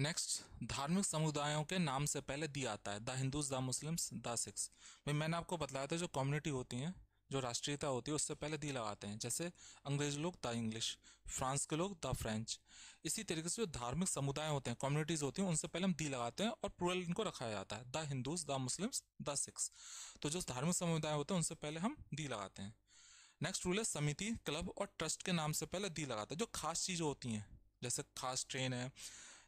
Next धार्मिक समुदायों के नाम से पहले दी आता है, the Hindus, the Muslims, the Sikhs. भाई, मैंने आपको बताया था जो कम्युनिटी होती हैं, जो राष्ट्रीयता होती है, उससे पहले दी लगाते हैं, जैसे अंग्रेज़ लोग, द इंग्लिश, फ्रांस के लोग, द फ्रेंच। इसी तरीके से जो धार्मिक समुदाय होते हैं कम्युनिटीज़ होती हैं, उनसे पहले हम दी लगाते हैं और प्रूरल इनको रखा जाता है, the Hindus, the Muslims, the Sikhs. तो जो धार्मिक समुदाय होते हैं, उनसे पहले हम दी लगाते हैं। नेक्स्ट रूल है समिति, क्लब और ट्रस्ट के नाम से पहले दी लगाते हैं, जो खास चीज़ें होती हैं, जैसे खास ट्रेन है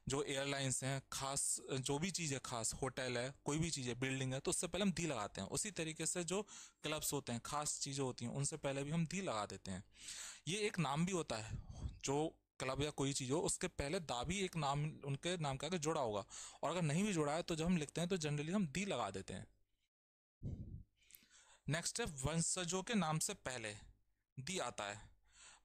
जो एयरलाइंस हैं, खास, जो भी चीज़ है, खास होटल है, कोई भी चीज़ है बिल्डिंग है तो उससे पहले हम दी लगाते हैं। उसी तरीके से जो क्लब्स होते हैं, खास चीज़ें होती हैं, उनसे पहले भी हम दी लगा देते हैं। ये एक नाम भी होता है, जो क्लब या कोई चीज़ हो, उसके पहले दा भी एक नाम, उनके नाम के आगे जुड़ा होगा। और अगर नहीं भी जुड़ा है तो जब हम लिखते हैं तो जनरली हम दी लगा देते हैं। नेक्स्ट है, वंशजों के नाम से पहले दी आता है।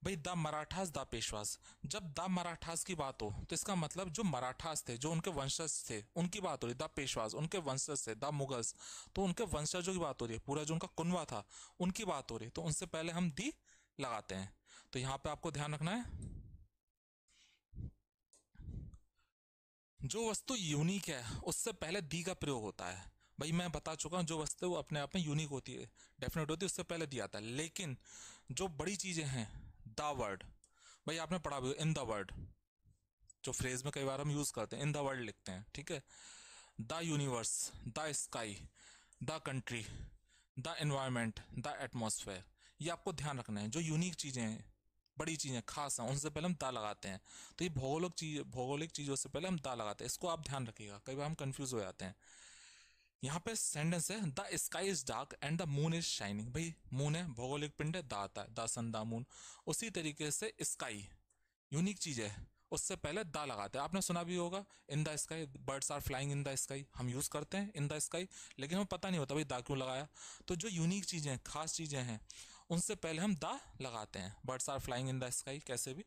भाई, द मराठास, द पेशवास। जब द मराठास की बात हो तो इसका मतलब जो मराठास थे, जो उनके वंशज थे, उनकी बात हो रही, द पेशवास, उनके वंशज थे, द मुगल्स तो उनके वंशजों की बात हो रही है। पूरा जो उनका कुनवा था, उनकी बात हो रही है। तो उनसे पहले हम दी लगाते हैं। तो यहाँ पे आपको ध्यान रखना है। जो वस्तु यूनिक है, उससे पहले दी का प्रयोग होता है। भाई, मैं बता चुका हूँ, जो वस्तु वो अपने आप में यूनिक होती है डेफिनेट होती है, उससे पहले दिया आता है। लेकिन जो बड़ी चीज़ें हैं द वर्ड। भाई, आपने पढ़ा भी इन द वर्ड। जो फ्रेज में कई बार हम यूज़ करते हैं, इन द वर्ल्ड लिखते हैं, ठीक है? The universe, the sky, the country, the environment the atmosphere. ये आपको ध्यान रखना है। जो यूनिक चीज़ें हैं, बड़ी चीज़ें, खास हैं, उनसे पहले हम दा लगाते हैं। तो ये भौगोलिक चीज़, भौगोलिक चीज़ों से पहले हम दा लगाते हैं। इसको आप ध्यान रखिएगा। कई बार हम कंफ्यूज हो जाते हैं। यहाँ पे सेंटेंस है the sky is dark and the moon is shining भाई मून है, भौगोलिक पिंड है द आता है द सन द मून उसी तरीके से स्काई यूनिक चीज़ है। उससे पहले द लगाते हैं। आपने सुना भी होगा in the sky birds are flying in the sky हम यूज़ करते हैं इन द स्काई लेकिन हमें पता नहीं होता भाई दा क्यों लगाया। तो जो यूनिक चीज़ें हैं, खास चीज़ें हैं, उनसे पहले हम द लगाते हैं। Birds are flying in the sky कैसे भी।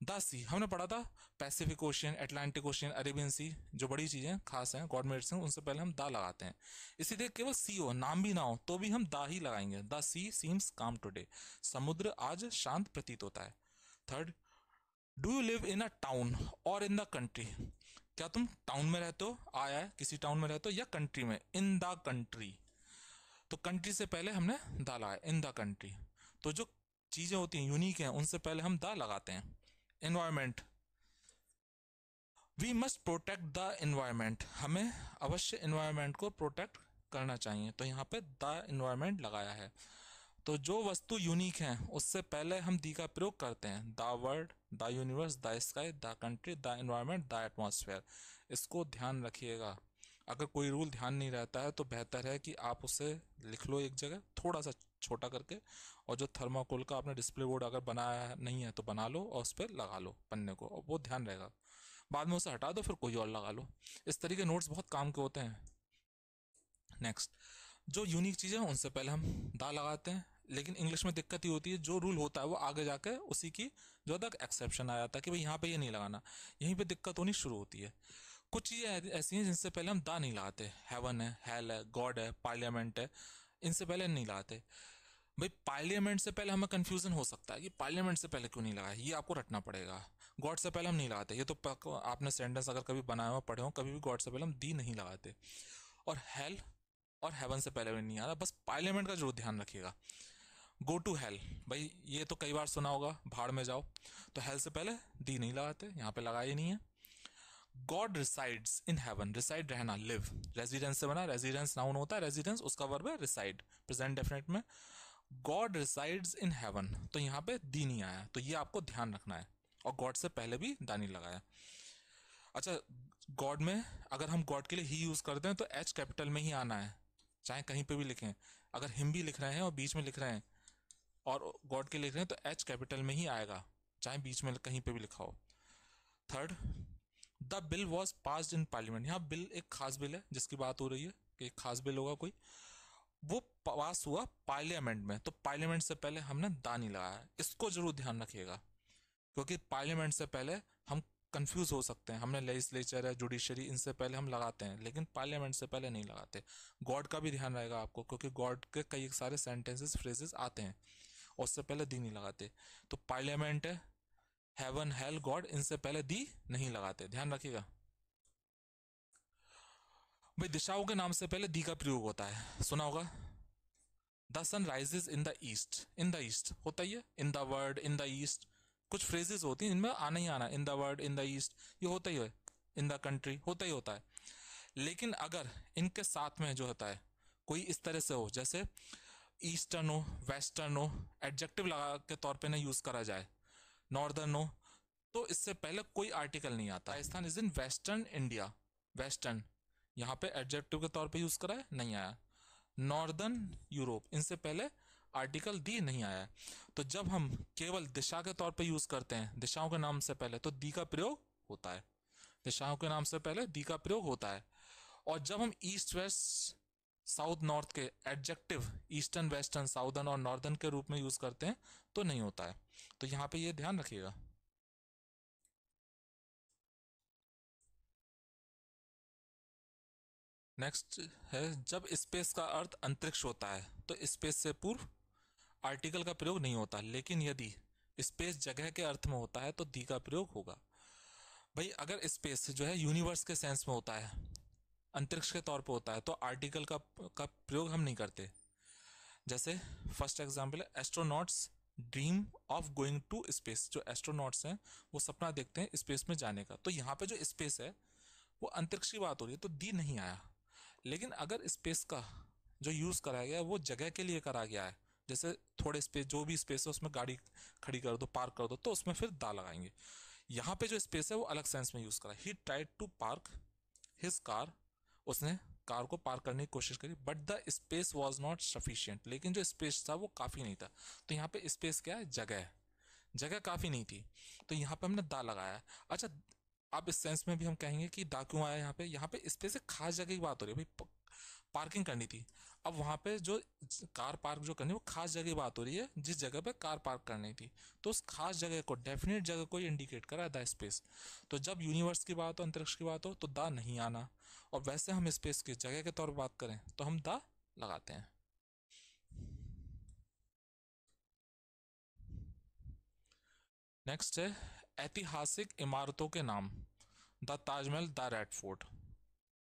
द सी, हमने पढ़ा था Pacific Ocean Atlantic Ocean, Arabian Sea, जो बड़ी चीज़ें खास हैं, गॉड मेड उनसे पहले हम दा लगाते हैं। इसी तरह केवल सी हो, नाम भी ना हो तो भी हम दा ही लगाएँगे। The sea seems calm today समुद्र आज शांत प्रतीत होता है। Third do you live in a town और इन द कंट्री क्या तुम टाउन में रहते हो, आया है, किसी टाउन में रहते हो, या कंट्री में? इन द कंट्री तो कंट्री से पहले हमने दा लगाया इन द कंट्री तो जो चीज़ें होती हैं यूनिक हैं, उनसे पहले हम दा लगाते हैं। Environment we must protect the environment हमें अवश्य इन्वायरमेंट को प्रोटेक्ट करना चाहिए। तो यहाँ पे द इन्वायरमेंट लगाया है। तो जो वस्तु यूनिक है, उससे पहले हम दी का प्रयोग करते हैं। The world the universe the sky the country the environment the atmosphere इसको ध्यान रखिएगा। अगर कोई रूल ध्यान नहीं रहता है तो बेहतर है कि आप उसे लिख लो एक जगह, थोड़ा सा छोटा करके और जो थर्माकोल का आपने डिस्प्ले बोर्ड अगर बनाया नहीं है तो बना लो और उस पर लगा लो पन्ने को और वो ध्यान रहेगा। बाद में उसे हटा दो, फिर कोई और लगा लो। इस तरीके नोट्स बहुत काम के होते हैं। नेक्स्ट जो यूनिक चीज़ें हैं, उनसे पहले हम दा लगाते हैं, लेकिन इंग्लिश में दिक्कत ही होती है, जो रूल होता है, वो आगे जाकर उसी की जो तक एक्सेप्शन आ जाता है कि भाई यहाँ पे ये नहीं लगाना, यहीं पे दिक्कत होनी शुरू होती है। कुछ चीज़ें ऐसी हैं जिनसे पहले हम दा नहीं लगाते। हेवन है हेल है गॉड है पार्लियामेंट है इनसे पहले नहीं लगाते भाई, पार्लियामेंट से पहले हमें कन्फ्यूज़न हो सकता है कि पार्लियामेंट से पहले क्यों नहीं लगाया ये आपको रटना पड़ेगा। गॉड से पहले हम नहीं लगाते ये तो आपने सेंटेंस अगर कभी बनाया हुआ पढ़े हो, कभी भी गॉड से पहले हम दी नहीं लगाते और हेल और हेवन से पहले भी नहीं आता बस पार्लियामेंट का ज़रूर ध्यान रखिएगा। गो टू हेल भाई, ये तो कई बार सुना होगा, भाड़ में जाओ। तो हेल से पहले दी नहीं लगाते यहाँ पे लगाए नहीं है। God resides in heaven reside रहना लिव रेजिडेंस से बना रेजिडेंस नाउन होता है रेजिडेंस उसका वर्ब है रिसाइड प्रेजेंट डेफिनेट में. गॉड रिसाइड्स इन हेवन तो यहाँ पे दी नहीं आया। तो ये आपको ध्यान रखना है। और गॉड से पहले भी दानी लगाया। अच्छा गॉड में अगर हम गॉड के लिए ही यूज़ करते हैं तो एच कैपिटल में ही आना है। चाहे कहीं पे भी लिखें। अगर हिम भी लिख रहे हैं और बीच में लिख रहे हैं, और गॉड के लिख रहे हैं तो एच कैपिटल में ही आएगा। चाहे बीच में कहीं पे भी लिखा हो। Third the bill was pass in parliament. यहाँ बिल एक खास बिल है, जिसकी बात हो रही है कि एक खास बिल होगा कोई। वो पास हुआ पार्लियामेंट में। तो पार्लियामेंट से पहले हमने दानी लगाया है। इसको ज़रूर ध्यान रखिएगा, क्योंकि पार्लियामेंट से पहले हम कंफ्यूज हो सकते हैं। हमने लेजिस्लेचर है जुडिशरी इनसे पहले हम लगाते हैं, लेकिन पार्लियामेंट से पहले नहीं लगाते। गॉड का भी ध्यान रहेगा आपको, क्योंकि गॉड के कई सारे सेंटेंसेस फ्रेजेस आते हैं उससे पहले दी नहीं लगाते। तो पार्लियामेंट है हेवन हेल गॉड इनसे पहले दी नहीं लगाते। ध्यान रखिएगा। भाई, दिशाओं के नाम से पहले दी का प्रयोग होता है। सुना होगा? The sun rises in the east in the east होता ही है। In the world in the east कुछ फ्रेजेस होती हैं, इनमें आना ही आना in the world in the east ये होता ही है। इन द कंट्री होता ही होता है। लेकिन अगर इनके साथ में जो होता है, कोई इस तरह से हो, जैसे ईस्टर्न हो वेस्टर्न हो एडजेक्टिव लगा के तौर पे ना यूज़ करा जाए नॉर्दर्न हो तो इससे पहले कोई आर्टिकल नहीं आता। Rajasthan is in western India. Western. यहाँ पे एडजेक्टिव के तौर पे यूज़ करा है, नहीं आया। Northern Europe. इनसे पहले आर्टिकल दी नहीं आया। तो जब हम केवल दिशा के तौर पे यूज़ करते हैं, दिशाओं के नाम से पहले तो दी का प्रयोग होता है। दिशाओं के नाम से पहले दी का प्रयोग होता है। और जब हम ईस्ट वेस्ट साउथ नॉर्थ के एडजेक्टिव ईस्टर्न, वेस्टर्न साउदर्न और नॉर्दर्न के रूप में यूज़ करते हैं तो नहीं होता है। तो यहाँ पे ये ध्यान रखिएगा। नेक्स्ट है, जब स्पेस का अर्थ अंतरिक्ष होता है तो स्पेस से पूर्व आर्टिकल का प्रयोग नहीं होता, लेकिन यदि स्पेस जगह के अर्थ में होता है तो दी का प्रयोग होगा। भाई, अगर स्पेस जो है, यूनिवर्स के सेंस में होता है अंतरिक्ष के तौर पर होता है तो आर्टिकल का का प्रयोग हम नहीं करते। जैसे first example astronauts dream of going to space जो एस्ट्रोनॉट्स हैं, वो सपना देखते हैं स्पेस में जाने का। तो यहाँ पे जो स्पेस है, वो अंतरिक्ष की बात हो रही है तो दी नहीं आया। लेकिन अगर स्पेस का जो यूज़ कराया गया है वो जगह के लिए करा गया है। जैसे थोड़े स्पेस जो भी स्पेस है, उसमें गाड़ी खड़ी कर दो पार्क कर दो तो उसमें फिर दा लगाएँगे। यहाँ पे जो स्पेस है, वो अलग सेंस में यूज़ करा। He tried to park his car उसने कार को पार्क करने की कोशिश करी but the space was not sufficient लेकिन जो स्पेस था वो काफ़ी नहीं था। तो यहाँ पे स्पेस क्या है? जगह जगह काफ़ी नहीं थी। तो यहाँ पे हमने दा लगाया। अच्छा अब इस सेंस में भी हम कहेंगे कि दा क्यों आया यहाँ पे? यहाँ पे स्पेस एक खास जगह की बात हो रही है। भाई पार्किंग करनी थी। अब वहाँ पे जो कार पार्क जो करनी वो खास जगह की बात हो रही है, जिस जगह पे कार पार्क करनी थी। तो उस खास जगह को डेफिनेट जगह को इंडिकेट करा द स्पेस तो जब यूनिवर्स की बात हो, अंतरिक्ष की बात हो तो दा नहीं आना। और वैसे हम स्पेस की जगह के तौर पर बात करें तो हम द लगाते हैं। नेक्स्ट है, ऐतिहासिक इमारतों के नाम। The Taj Mahal, the Red Fort.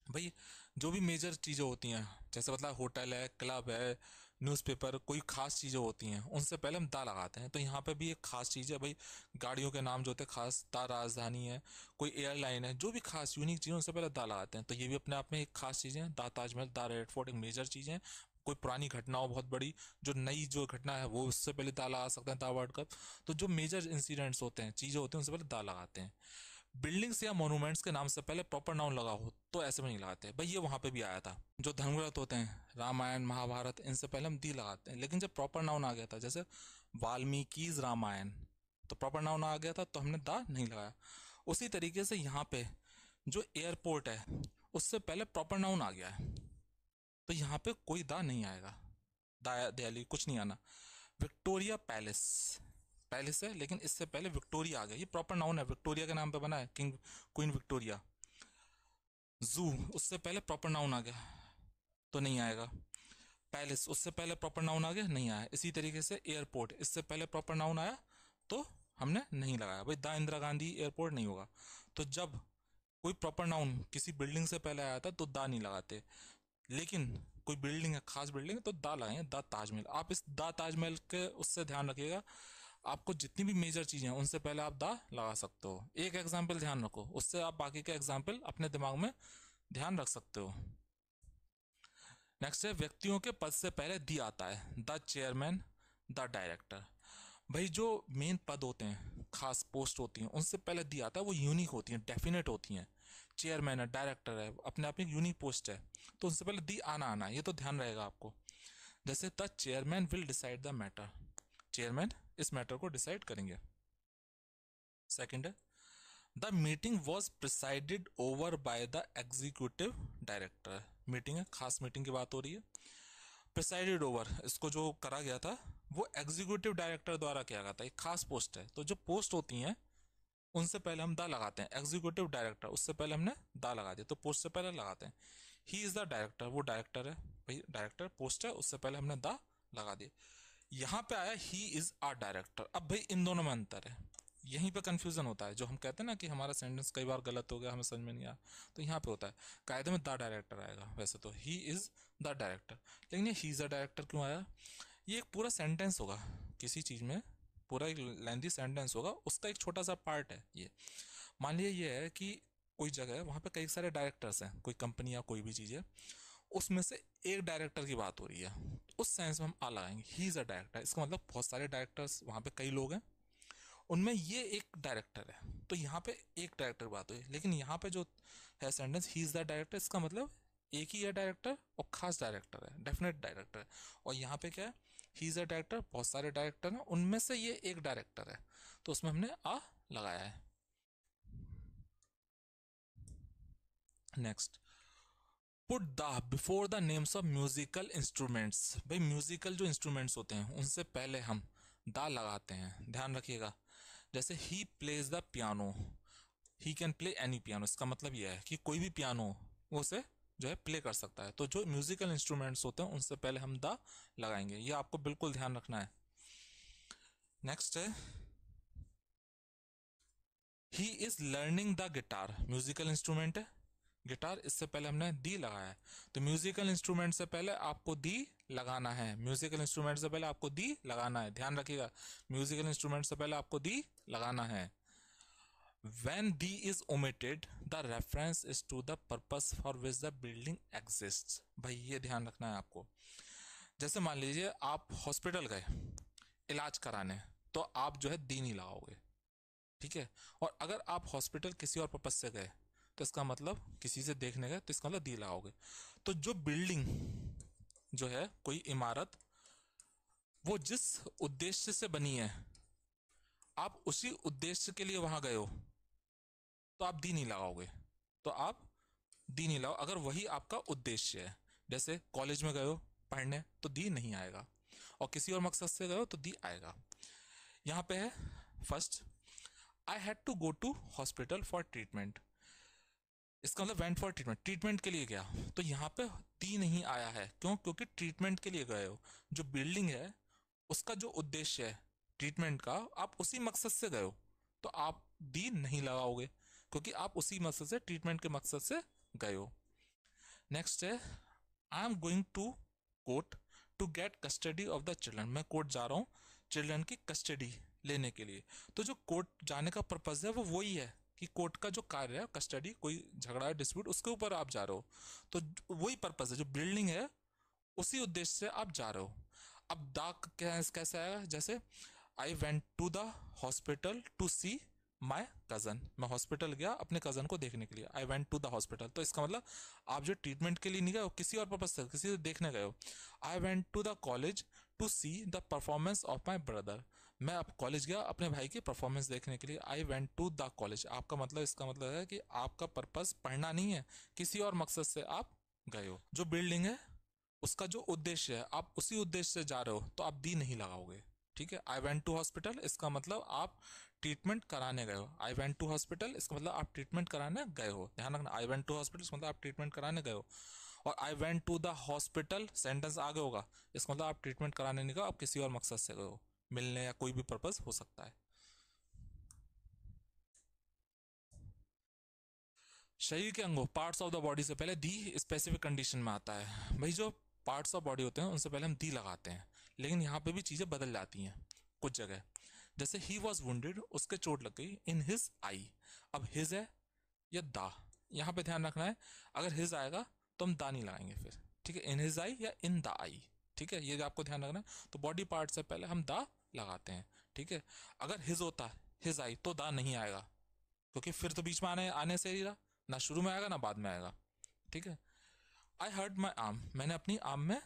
भाई, जो भी मेजर चीज़ें होती हैं, जैसे मतलब होटल है, क्लब है न्यूज़पेपर कोई ख़ास चीज़ें होती हैं, उनसे पहले हम दा लगाते हैं। तो यहाँ पे भी एक ख़ास चीज़ है भाई, गाड़ियों के नाम जो होते हैं, खास दा राजधानी है, कोई एयरलाइन है, जो भी खास यूनिक चीज़ें, उनसे पहले दा लगाते हैं। तो ये भी अपने आप में एक खास चीज़ें हैं, the Taj Mahal, the Red Fort, एक मेजर चीज़ है। कोई पुरानी घटना हो बहुत बड़ी, जो नई जो घटना है, वो उससे पहले दा लगा सकते हैं, दा वर्ल्ड कप तो जो मेजर इंसिडेंट्स होते हैं, चीज़ें होती हैं, उनसे पहले दा लगाते हैं। बिल्डिंग्स या मोनूमेंट्स के नाम से पहले प्रॉपर नाउन लगा हो तो ऐसे में नहीं लगाते। भाई ये वहाँ पे भी आया था, जो धर्मग्रंथ होते हैं रामायण, महाभारत, इनसे पहले हम दी लगाते हैं। लेकिन जब प्रॉपर नाउन आ गया था, जैसे वाल्मीकि रामायण तो प्रॉपर नाउन आ गया था तो हमने दा नहीं लगाया। उसी तरीके से यहाँ पे जो एयरपोर्ट है, उससे पहले प्रॉपर नाउन आ गया है। तो यहाँ पे कोई दा नहीं आएगा। दाया, दयाली, कुछ नहीं आना। विक्टोरिया पैलेस पैलेस है, लेकिन इससे पहले विक्टोरिया आ गया। ये प्रॉपर नाउन है, विक्टोरिया के नाम पे बना है, किंग, क्वीन विक्टोरिया। जू, उससे पहले प्रॉपर नाउन आ गया। तो नहीं आएगा। पैलेस, उससे पहले प्रॉपर नाउन आ गया, नहीं आया। इसी तरीके से एयरपोर्ट इससे पहले प्रॉपर नाउन आया तो हमने नहीं लगाया। भाई, द इंदिरा गांधी एयरपोर्ट नहीं होगा। तो जब कोई प्रॉपर नाउन किसी बिल्डिंग से पहले आया था तो दा नहीं लगाते। लेकिन कोई बिल्डिंग है, खास बिल्डिंग है तो दा लगाए द ताजमहल आप इस द ताजमहल के, उससे ध्यान रखिएगा। आपको जितनी भी मेजर चीज़ें हैं, उनसे पहले आप दा लगा सकते हो। एक एग्ज़ाम्पल ध्यान रखो। उससे आप बाकी के एग्ज़ाम्पल अपने दिमाग में ध्यान रख सकते हो। नेक्स्ट है, व्यक्तियों के पद से पहले दी आता है। द चेयरमैन द डायरेक्टर भाई, जो मेन पद होते हैं, खास पोस्ट होती हैं, उनसे पहले दी आता है, वो यूनिक होती हैं डेफिनेट होती हैं। चेयरमैन है डायरेक्टर है, अपने आप में यूनिक पोस्ट है। तो उनसे पहले दी आना आना, ये तो ध्यान रहेगा आपको। जैसे the chairman will decide the matter chairman इस मैटर को डिसाइड करेंगे। सेकंड है the meeting was presided over by the executive director meeting है, खास मीटिंग की बात हो रही है। प्रिसाइडेड ओवर इसको जो करा गया था, वो एग्जीक्यूटिव डायरेक्टर द्वारा किया गया था। एक खास पोस्ट है। तो जो पोस्ट होती हैं, उनसे पहले हम दा लगाते हैं। एग्जीक्यूटिव डायरेक्टर उससे पहले हमने दा लगा दिया। तो पोस्ट से पहले लगाते हैं। ही इज़ द डायरेक्टर वो डायरेक्टर है। भाई डायरेक्टर पोस्ट है, उससे पहले हमने दा लगा दिया। यहाँ पे आया ही इज़ आ डायरेक्टर अब भाई, इन दोनों में अंतर है। यहीं पे कंफ्यूजन होता है, जो हम कहते हैं ना कि हमारा सेंटेंस कई बार गलत हो गया, हमें समझ में नहीं आया तो यहाँ पे होता है, कायदे में द डायरेक्टर आएगा, वैसे तो ही इज़ द डायरेक्टर लेकिन ये ही इज़ द डायरेक्टर क्यों आया? ये एक पूरा सेंटेंस होगा, किसी चीज़ में, पूरा एक लेंथी सेंटेंस होगा, उसका एक छोटा सा पार्ट है ये। मान लिया ये है कि कोई जगह है, वहाँ पर कई सारे डायरेक्टर्स हैं, कोई कंपनी या कोई भी चीज़ है, उसमें से एक डायरेक्टर की बात हो रही है, उस सेंस में हम आ लगाएँगे ही इज़ अ डायरेक्टर इसका मतलब बहुत सारे डायरेक्टर्स वहाँ पे कई लोग हैं उनमें ये एक डायरेक्टर है। तो यहाँ पे एक डायरेक्टर बात हुई। लेकिन यहाँ पे जो है sentence he is the director इसका मतलब एक ही है डायरेक्टर और खास डायरेक्टर है डेफिनेट डायरेक्टर है। और यहाँ पे क्या है? ही इज़ अ डायरेक्टर बहुत सारे डायरेक्टर हैं, उनमें से ये एक डायरेक्टर है। तो उसमें हमने आ लगाया है। Next put the before the names of musical instruments भाई म्यूजिकल जो इंस्ट्रूमेंट्स होते हैं, उनसे पहले हम द लगाते हैं। ध्यान रखिएगा। जैसे he plays the piano he can play any piano इसका मतलब यह है कि कोई भी पियानो वो उसे जो है प्ले कर सकता है। तो जो म्यूजिकल इंस्ट्रूमेंट्स होते हैं, उनसे पहले हम द लगाएँगे। ये आपको बिल्कुल ध्यान रखना है। नेक्स्ट है he is learning the guitar musical instrument है। गिटार इससे पहले हमने दी लगाया है। तो म्यूजिकल इंस्ट्रूमेंट से पहले आपको दी लगाना है। म्यूजिकल इंस्ट्रूमेंट से पहले आपको दी लगाना है। ध्यान रखिएगा म्यूजिकल इंस्ट्रूमेंट से पहले आपको दी लगाना है। When d is omitted, the reference is to the purpose for which the building exists भाई, ये ध्यान रखना है आपको। जैसे मान लीजिए, आप हॉस्पिटल गए, इलाज कराने तो आप जो है दी नहीं लगाओगे ठीक है? और अगर आप हॉस्पिटल किसी और पर्पज से गए तो इसका मतलब किसी से देखने गए तो इसका मतलब दी लगाओगे तो जो बिल्डिंग जो है कोई इमारत, वो जिस उद्देश्य से बनी है, आप उसी उद्देश्य के लिए वहाँ गए हो तो आप दी नहीं लगाओगे। तो आप दी नहीं लगाओ, अगर वही आपका उद्देश्य है, जैसे कॉलेज में गए हो पढ़ने तो दी नहीं आएगा, और किसी और मकसद से गए हो तो दी आएगा। यहाँ पे है first I had to go to hospital for treatment इसका मतलब वेंट फॉर ट्रीटमेंट ट्रीटमेंट के लिए गया तो यहाँ पे दी नहीं आया है। क्यों? क्योंकि ट्रीटमेंट के लिए गए हो। जो बिल्डिंग है, उसका जो उद्देश्य है ट्रीटमेंट का, आप उसी मकसद से गए हो। तो आप दी नहीं लगाओगे, क्योंकि आप उसी मकसद से ट्रीटमेंट के मकसद से गए हो। नेक्स्ट है I am going to court to get custody of the children मैं कोर्ट जा रहा हूँ चिल्ड्रन की कस्टडी लेने के लिए। तो जो कोर्ट जाने का पर्पज है, वो वही है। कि कोर्ट का जो कार्य है, कस्टडी, कोई झगड़ा है डिस्प्यूट, उसके ऊपर आप जा रहे हो। तो वही पर्पज है, जो बिल्डिंग है, उसी उद्देश्य से आप जा रहे हो। अब दाग कैसे आएगा जैसे I went to the hospital to see my cousin मैं हॉस्पिटल गया अपने कज़न को देखने के लिए। I went to the hospital तो इसका मतलब आप जो ट्रीटमेंट के लिए नहीं गए हो, किसी और पर्पज से, किसी से देखने गए हो। I went to the college to see the performance of my brother मैं अब कॉलेज गया अपने भाई की परफॉर्मेंस देखने के लिए। I went to the college आपका मतलब इसका मतलब है कि आपका पर्पज पढ़ना नहीं है। किसी और मकसद से आप गए हो। जो बिल्डिंग है, उसका जो उद्देश्य है, आप उसी उद्देश्य से जा रहे हो तो आप दी नहीं लगाओगे। ठीक है? आई वेंट टू हॉस्पिटल इसका मतलब आप ट्रीटमेंट कराने गए हो। आई वेंट टू हॉस्पिटल इसका मतलब आप ट्रीटमेंट कराने गए हो। ध्यान रखना आई वेंट टू हॉस्पिटल इसका मतलब आप ट्रीटमेंट कराने गए हो। और I went to the hospital sentence आगे होगा। इसका मतलब आप ट्रीटमेंट कराने नहीं गए आप किसी और मकसद से गए हो। मिलने या कोई भी पर्पज हो सकता है। शरीर के अंगों पार्ट्स ऑफ़ द बॉडी से पहले दी स्पेसिफिक कंडीशन में आता है। भाई, जो पार्ट्स ऑफ़ बॉडी होते हैं, उनसे पहले हम दी लगाते हैं। लेकिन यहाँ पे भी चीज़ें बदल जाती हैं, कुछ जगह। जैसे ही वॉज़ वेड उसके चोट लग गई इन हिज आई अब हिज है या दा? यहाँ पे ध्यान रखना है, अगर हिज आएगा तो हम दा नहीं लगाएँगे फिर। ठीक है इन हिज आई या इन द आई ठीक है, ये आपको ध्यान रखना तो बॉडी पार्ट से पहले हम दा लगाते हैं, ठीक है। अगर हिज होता हिज आई तो दा नहीं आएगा, क्योंकि फिर तो बीच में आने आने से ही रहा, ना शुरू में आएगा, ना बाद में आएगा, ठीक है। आई हर्ट माई आर्म मैंने अपनी आर्म में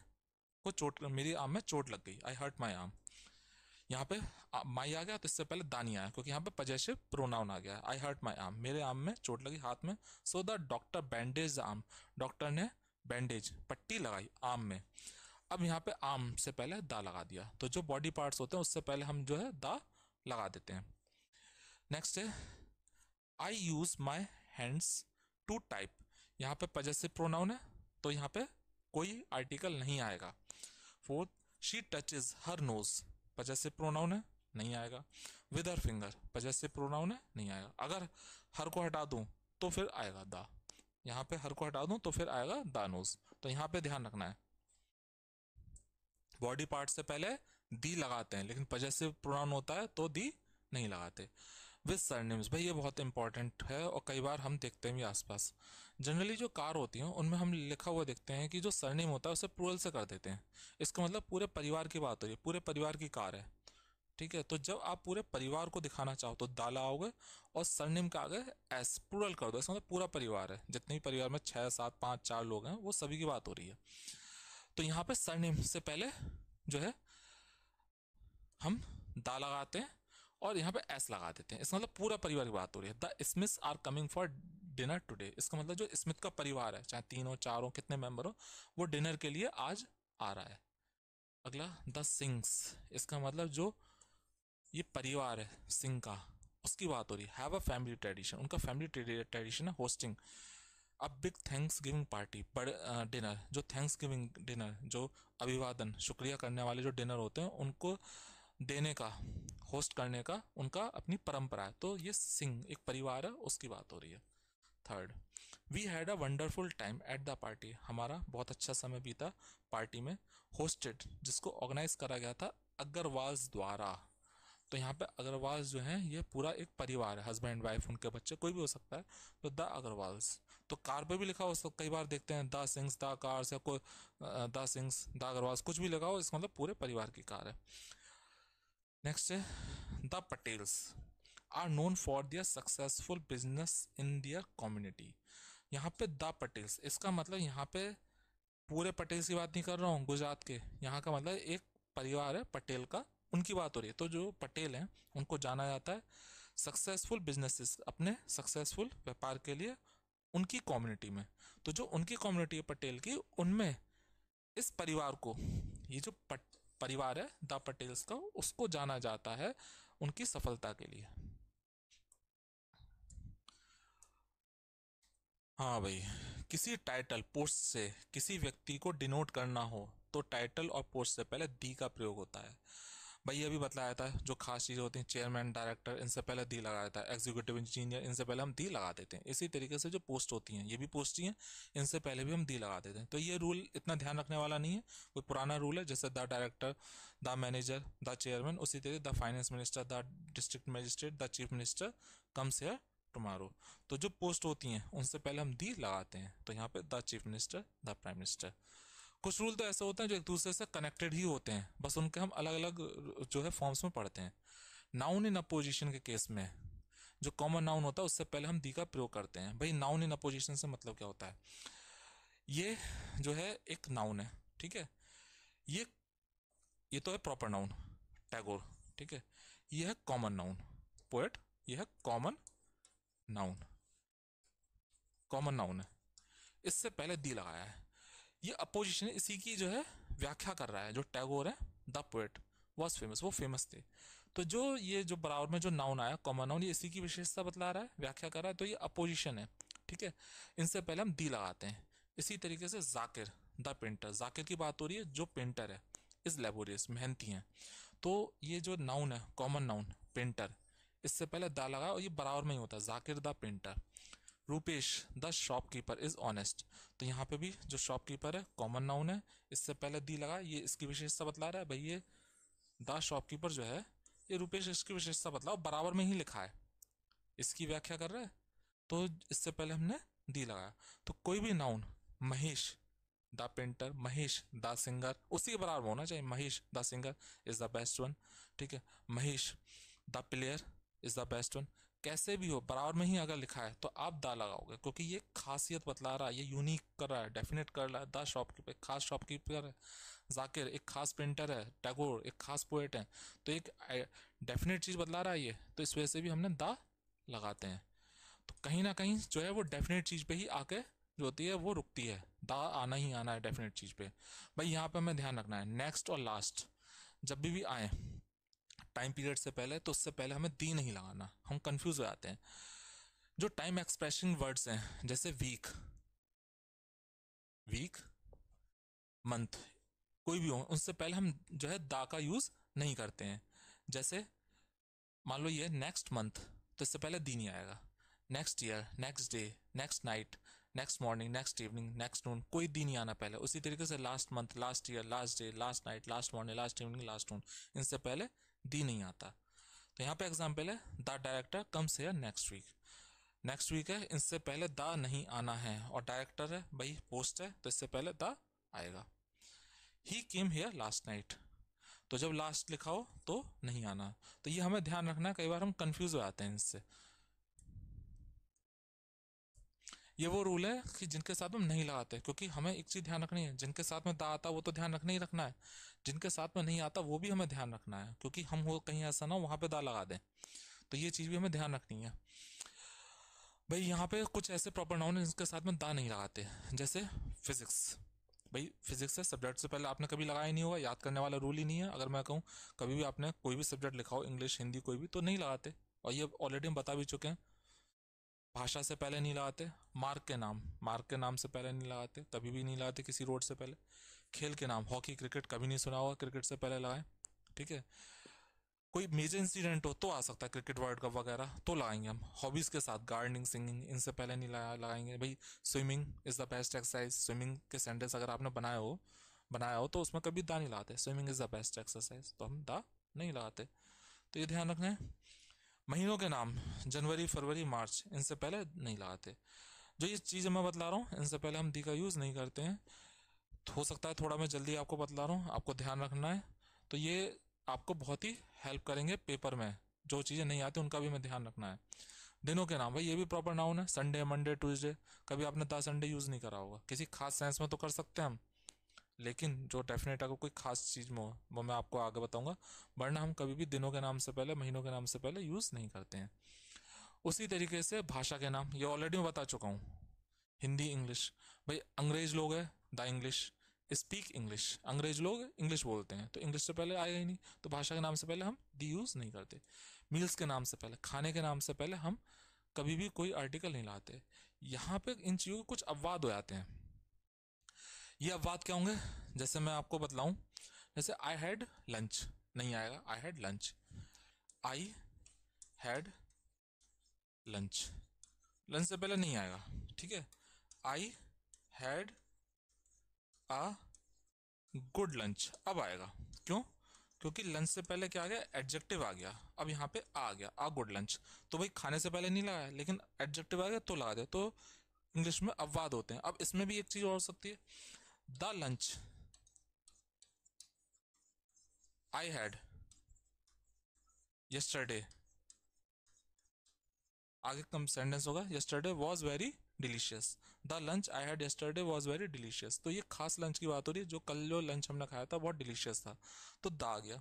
को चोट, मेरी आर्म में चोट लग गई आई हर्ट माई आर्म यहाँ पे माई आ गया तो इससे पहले दानी आया, क्योंकि यहाँ पे पजेसिव प्रोनाउन आ गया आई हर्ट माई आर्म मेरे आर्म में चोट लगी हाथ में so the doctor bandage arm doctor ने बैंडेज पट्टी लगाई आर्म में। अब यहाँ पे आम से पहले दा लगा दिया। तो जो बॉडी पार्ट्स होते हैं, उससे पहले हम जो है दा लगा देते हैं। नेक्स्ट है I use my hands to type यहाँ पे पजेसिव प्रोनाउन है तो यहाँ पे कोई आर्टिकल नहीं आएगा। Fourth she touches her nose possessive pronoun है, नहीं आएगा। With her finger possessive pronoun है, नहीं आएगा। अगर हर को हटा दूँ तो फिर आएगा दा। यहाँ पे हर को हटा दूँ तो फिर आएगा दानोज तो यहाँ पे ध्यान रखना है। बॉडी पार्ट से पहले दी लगाते हैं, लेकिन पजेसिव प्रोनाउन होता है तो दी नहीं लगाते। विद सरनेम्स भाई ये बहुत इंपॉर्टेंट है और कई बार हम देखते हैं भी आसपास। जनरली जो कार होती हैं, उनमें हम लिखा हुआ देखते हैं कि जो सरनेम होता है, उसे प्रूरल से कर देते हैं। इसका मतलब पूरे परिवार की बात हो रही है, पूरे परिवार की कार है। ठीक है तो जब आप पूरे परिवार को दिखाना चाहो तो दाला आओगे और सरनेम के आगे एस प्रूरल कर दो। इसका मतलब पूरा परिवार है। जितने भी परिवार में छः सात, पाँच, चार लोग हैं, वो सभी की बात हो रही है। तो यहाँ पे सरनेम से पहले जो है, हम दा लगाते हैं और यहाँ पे एस लगा देते हैं। इसका मतलब पूरा परिवार की बात हो रही है। The Smith are coming for dinner today. इसका मतलब जो स्मिथ का परिवार है, चाहे तीन हो चार हो कितने मेंबर हो, वो डिनर के लिए आज आ रहा है। अगला, द सिंग्स। इसका मतलब जो ये परिवार है, सिंह का, उसकी बात हो रही है। Have a family tradition. उनका फैमिली ट्रेडिशन है hosting. A big Thanksgiving party dinner जो थैंक्स गिविंग डिनर जो अभिवादन, शुक्रिया करने वाले जो डिनर होते हैं, उनको देने का होस्ट करने का, उनका अपनी परंपरा है। तो ये सिंह एक परिवार है, उसकी बात हो रही है। Third we had a wonderful time at the party हमारा बहुत अच्छा समय बीता पार्टी में। होस्टेड जिसको ऑर्गेनाइज करा गया था अग्रवाल्स द्वारा। तो यहाँ पे अग्रवाल जो है, ये पूरा एक परिवार है। हस्बैंड वाइफ उनके बच्चे, कोई भी हो सकता है। तो द अग्रवाल्स तो कार पे भी लिखा हो सकता कई बार देखते हैं, द सिंग्स, द कार्स या कोई द सिंग्स, द अग्रवाल्स कुछ भी लगा हो, इसका मतलब पूरे परिवार की कार है। नेक्स्ट है, the Patels are known for their successful business in their community. यहाँ पे द पटेल्स, इसका मतलब यहाँ पे पूरे पटेल्स की बात नहीं कर रहा हूँ, गुजरात के। यहाँ का मतलब एक परिवार है, पटेल का, उनकी बात हो रही है। तो जो पटेल हैं, उनको जाना जाता है सक्सेसफुल बिजनेसेस, अपने सक्सेसफुल व्यापार के लिए उनकी कम्युनिटी में। तो जो उनकी कम्युनिटी है पटेल की उनमें इस परिवार को ये जो पट, परिवार है द पटेल्स का उसको जाना जाता है उनकी सफलता के लिए। हाँ भाई किसी टाइटल पोस्ट से किसी व्यक्ति को डिनोट करना हो तो टाइटल और पोस्ट से पहले दी का प्रयोग होता है। भाई ये भी बतलाया था, जो खास चीज़ें होती हैं चेयरमैन डायरेक्टर इनसे पहले दी लगा देता है एग्जीक्यूटिव इंजीनियर इनसे पहले हम दी लगा देते हैं। इसी तरीके से जो पोस्ट होती हैं, ये भी पोस्ट ही हैं, इनसे पहले भी हम दी लगा देते हैं। तो ये रूल इतना ध्यान रखने वाला नहीं है, कोई पुराना रूल है, जैसे the director the manager the chairman उसी तरीके the finance minister the district magistrate the chief minister comes here tomorrow तो जो पोस्ट होती हैं, उनसे पहले हम दी लगाते हैं। तो यहाँ पे the chief minister the prime minister कुछ रूल तो ऐसे होते हैं जो एक दूसरे से कनेक्टेड ही होते हैं। बस उनके हम अलग अलग जो है फॉर्म्स में पढ़ते हैं। नाउन इन अपोजिशन के केस में, जो कॉमन नाउन होता है, उससे पहले हम दी का प्रयोग करते हैं। भाई नाउन इन अपोजिशन से मतलब क्या होता है? ये जो है एक नाउन है, ठीक है? ये ये तो है प्रॉपर नाउन टैगोर ठीक है? ये है कॉमन नाउन पोएट ये है कॉमन नाउन कॉमन नाउन है। इससे पहले दी लगाया है। ये अपोजिशन इसी की जो है व्याख्या कर रहा है, जो टैगोर है द पोएट वॉज़ फ़ेमस वो फ़ेमस थे। तो जो ये जो बराबर में जो नाउन आया कॉमन नाउन ये इसी की विशेषता बतला रहा है, व्याख्या कर रहा है तो ये अपोजिशन है, ठीक है? इनसे पहले हम दी लगाते हैं। इसी तरीके से जाकिर द पेंटर जाकिर की बात हो रही है, जो पेंटर है, इस लेबोरियस मेहनती हैं। तो ये जो नाउन है कॉमन नाउन पेंटर इससे पहले दा लगा और ये बराबर में ही होता है Zakir the painter Rupesh the shopkeeper is honest तो यहाँ पे भी जो शॉपकीपर है कॉमन नाउन है, इससे पहले दी लगा, ये इसकी विशेषता बतला रहा है, भाई ये द शॉपकीपर जो है, ये रूपेश इसकी विशेषता बतलाओ बराबर में ही लिखा है। इसकी व्याख्या कर रहा है तो इससे पहले हमने दी लगाया तो कोई भी noun Mahesh the painter Mahesh the singer उसी के बराबर होना चाहिए, Mahesh the singer is the best one ठीक है? Mahesh the player is the best one कैसे भी हो, बराबर में ही अगर लिखा है तो आप दा लगाओगे, क्योंकि ये खासियत बतला रहा है, ये यूनिक कर रहा है डेफिनेट कर रहा है, द शॉपकीपर खास शॉपकीपर है, जाकिर, एक खास प्रिंटर है टैगोर एक खास पोएट है तो एक डेफिनेट चीज़ बतला रहा है ये तो इस वजह से भी हमने दा लगाते हैं। तो कहीं ना कहीं जो है, वो डेफिनेट चीज़ पर ही आके जो होती है, वो रुकती है, दा आना ही आना है डेफिनेट चीज़ पे। भाई, यहाँ पे हमें ध्यान रखना है नेक्स्ट और लास्ट जब भी भी आए टाइम पीरियड से पहले तो उससे पहले हमें दी नहीं लगाना। हम कंफ्यूज हो जाते हैं। जो टाइम एक्सप्रेशन वर्ड्स हैं, जैसे वीक वीक मंथ कोई भी हो उनसे पहले हम जो है दा का यूज़ नहीं करते हैं। जैसे, मान लो ये नेक्स्ट मंथ तो इससे पहले दी नहीं आएगा। Next year next day next night next morning next evening next noon कोई दिन ही आना पहले। उसी तरीके से last month last year last day last night last morning last evening last noon इनसे पहले दी नहीं आता। तो यहाँ पे एग्ज़ाम्पल है the director comes here next week next week है, इससे पहले द नहीं आना है और डायरेक्टर है, भाई पोस्ट है तो इससे पहले द आएगा। He came here last night तो जब लास्ट लिखा हो तो नहीं आना। तो ये हमें ध्यान रखना है, कई बार हम कंफ्यूज हो जाते हैं इससे। ये वो रूल है कि जिनके साथ हम नहीं लगाते, क्योंकि हमें एक चीज़ ध्यान रखनी है। जिनके साथ में दा आता वो तो ध्यान रखना ही रखना है। जिनके साथ में नहीं आता, वो भी हमें ध्यान रखना है, क्योंकि हम हो कहीं ऐसा ना वहाँ पे दा लगा दें। तो ये चीज़ भी हमें ध्यान रखनी है। भाई, यहाँ पे कुछ ऐसे प्रॉपर नाउन है जिनके साथ में दा नहीं लगाते, जैसे फिजिक्स भाई फिजिक्स है सब्जेक्ट से पहले आपने कभी लगाया नहीं होगा, याद करने वाला रूल ही नहीं है। अगर मैं कहूँ, कभी भी आपने कोई भी सब्जेक्ट लिखा हो इंग्लिश हिंदी कोई भी तो नहीं लगाते। और ये ऑलरेडी हम बता भी चुके हैं, भाषा से पहले नहीं लगाते। मार्क के नाम, मार्क के नाम से पहले नहीं लगाते, कभी भी नहीं लगाते किसी रोड से पहले। खेल के नाम, हॉकी, क्रिकेट, कभी नहीं सुना होगा, क्रिकेट से पहले लगाए, ठीक है? कोई मेजर इंसिडेंट हो तो आ सकता है, क्रिकेट वर्ल्ड कप वगैरह तो लगाएँगे हम। हॉबीज़ के साथ गार्डनिंग सिंगिंग इनसे पहले नहीं लगा, लगाएँगे। भाई swimming is the best exercise swimming के सेंटेंस अगर आपने बनाया हो बनाया हो तो उसमें कभी दा नहीं लगाते। Swimming is the best exercise तो हम दा नहीं लगाते। तो ये ध्यान रखना है। महीनों के नाम, जनवरी, फरवरी, मार्च, इनसे पहले नहीं लगाते। जो ये चीज़ें मैं बतला रहा हूँ, इनसे पहले हम दी का यूज़ नहीं करते हैं। हो सकता है थोड़ा मैं जल्दी आपको बतला रहा हूँ, आपको ध्यान रखना है। तो ये आपको बहुत ही हेल्प करेंगे पेपर में। जो चीज़ें नहीं आती, उनका भी मैं ध्यान रखना है। दिनों के नाम, भाई, ये भी प्रॉपर नाउन है। संडे मंडे ट्यूसडे कभी आपने द संडे यूज़ नहीं करा होगा। किसी खास सेंस में तो कर सकते हैं हम। लेकिन जो डेफिनेट अगर कोई खास चीज़ में हो, वो मैं आपको आगे बताऊँगा। वरना हम कभी भी दिनों के नाम से पहले, महीनों के नाम से पहले यूज़ नहीं करते हैं। उसी तरीके से भाषा के नाम, ये ऑलरेडी मैं बता चुका हूँ। हिंदी इंग्लिश भाई, अंग्रेज़ लोग हैं, द इंग्लिश स्पीक इंग्लिश अंग्रेज़ लोग इंग्लिश बोलते हैं तो इंग्लिश से पहले आएगा ही नहीं। तो भाषा के नाम से पहले हम दी यूज़ नहीं करते। मील्स के नाम से पहले, खाने के नाम से पहले हम कभी भी कोई आर्टिकल नहीं लाते। यहाँ पे इन चीज़ों के कुछ अपवाद हो जाते हैं। ये अपवाद क्या होंगे? जैसे मैं आपको बतलाऊँ, जैसे आई हैड लंच नहीं आएगा I had lunch I had lunch lunch से पहले नहीं आएगा, ठीक है? I had a good lunch अब आएगा। क्यों? क्योंकि लंच से पहले क्या आ गया? एडजेक्टिव आ गया। अब यहाँ पे आ गया आ गुड लंच तो भाई खाने से पहले नहीं लगाया, लेकिन एडजेक्टिव आ गया तो लगा दे। तो इंग्लिश में अपवाद होते हैं। अब इसमें भी एक चीज़ हो सकती है। The lunch I had yesterday आगे कम सेंटेंस होगा। Yesterday was very delicious the lunch I had yesterday was very delicious तो ये खास लंच की बात हो रही है, जो कल जो लंच हमने खाया था, बहुत डिलीशियस था। तो द आ गया।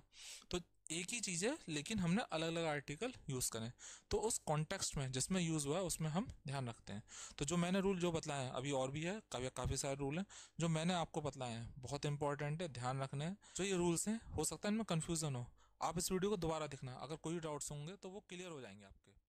तो एक ही चीज़ है, लेकिन हमने अलग अलग आर्टिकल यूज़ करें। तो उस कॉन्टेक्स्ट में, जिसमें यूज़ हुआ है, उसमें हम ध्यान रखते हैं। तो जो मैंने रूल जो बतलाए हैं, अभी और भी है, काफ़ी काफ़ी सारे रूल हैं, जो मैंने आपको बतलाए हैं, बहुत इंपॉर्टेंट है, ध्यान रखने हैं। जो ये रूल्स हैं, हो सकता है इनमें कन्फ्यूज़न हो। आप इस वीडियो को दोबारा देखना। अगर कोई डाउट्स होंगे तो वो क्लियर हो जाएँगे आपके।